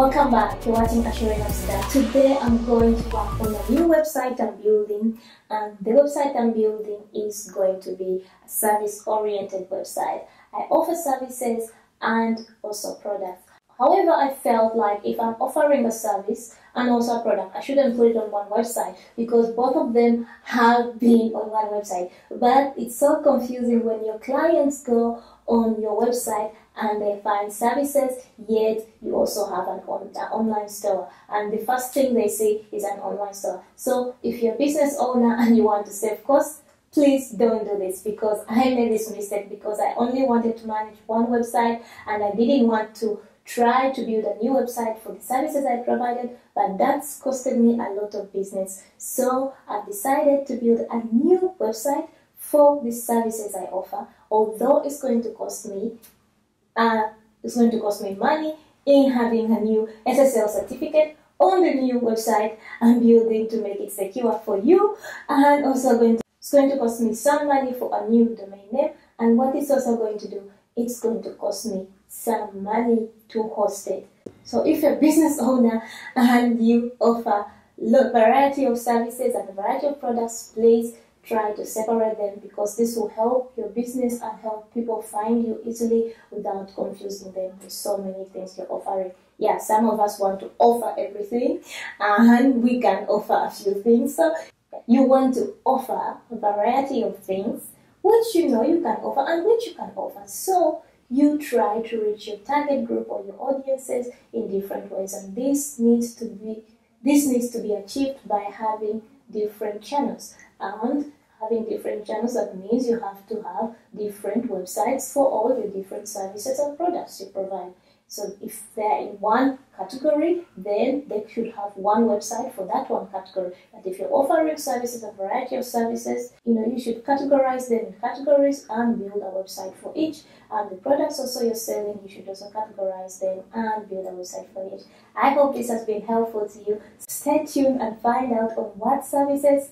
Welcome back. You're watching Assuring Star. Today I'm going to work on a new website I'm building, and the website I'm building is going to be a service-oriented website. I offer services and also products. However, I felt like if I'm offering a service and also a product, I shouldn't put it on one website because both of them have been on one website. But it's so confusing when your clients go on your website and they find services, yet you also have an, on, an online store. And the first thing they see is an online store. So if you're a business owner and you want to save costs, please don't do this because I made this mistake because I only wanted to manage one website and I didn't want to try to build a new website for the services I provided, but that's costed me a lot of business. So I've decided to build a new website for the services I offer, although it's going to cost me, uh, it's going to cost me money in having a new SSL certificate on the new website I'm building to make it secure for you, and also going to, it's going to cost me some money for a new domain name. And what it's also going to do, it's going to cost me some money to host it. So if you're a business owner and you offer a variety of services and a variety of products, please try to separate them because this will help your business and help people find you easily without confusing them with so many things you're offering. Yeah, some of us want to offer everything and we can offer a few things. So you want to offer a variety of things which you know you can offer and which you can offer. So you try to reach your target group or your audiences in different ways and this needs to be this needs to be achieved by having different channels and having different channels that means you have to have different websites for all your different services and products you provide so if they're in one category, then they should have one website for that one category. But if you're offering services, a variety of services, you know, you should categorize them in categories and build a website for each. And the products also you're selling, you should also categorize them and build a website for each. I hope this has been helpful to you. Stay tuned and find out on what services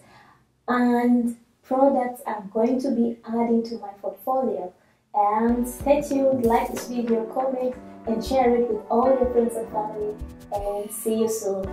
and products I'm going to be adding to my portfolio. And stay tuned, like this video, comment, and share it with all your friends and family. And see you soon.